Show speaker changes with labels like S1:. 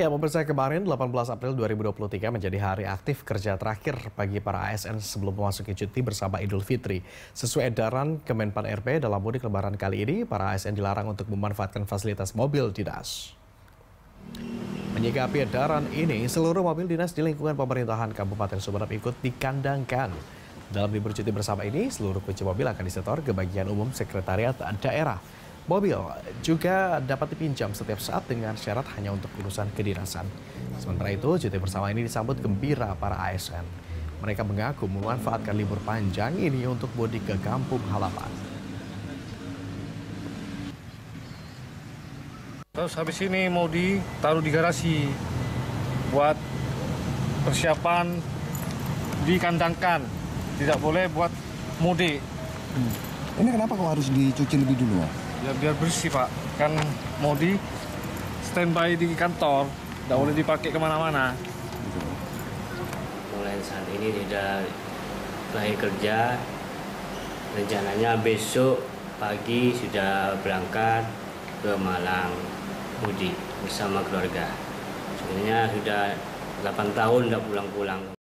S1: Ya, pemirsa kemarin 18 April 2023 menjadi hari aktif kerja terakhir bagi para ASN sebelum memasuki cuti bersama Idul Fitri. Sesuai edaran Kemenpan RP dalam mudik lebaran kali ini, para ASN dilarang untuk memanfaatkan fasilitas mobil dinas. Menyikapi edaran ini, seluruh mobil dinas di lingkungan pemerintahan Kabupaten Sumeneb ikut dikandangkan. Dalam libur cuti bersama ini, seluruh kunci mobil akan disetor ke bagian umum sekretariat daerah. Mobil juga dapat dipinjam setiap saat dengan syarat hanya untuk urusan kedinasan. Sementara itu, cuti bersama ini disambut gembira para ASN. Mereka mengaku memanfaatkan libur panjang ini untuk mudik ke kampung halaman.
S2: Terus habis ini mau ditaruh di garasi buat persiapan dikandangkan. Tidak boleh buat mudik.
S3: Hmm. Ini kenapa kok harus dicuci lebih dulu?
S2: Ya biar bersih pak. Kan mau di standby di kantor, tidak boleh dipakai ke mana-mana.
S4: Mulai saat ini tidak lagi kerja, rencananya besok pagi sudah berangkat ke Malang mudik bersama keluarga. Sebenarnya sudah 8 tahun tidak pulang-pulang.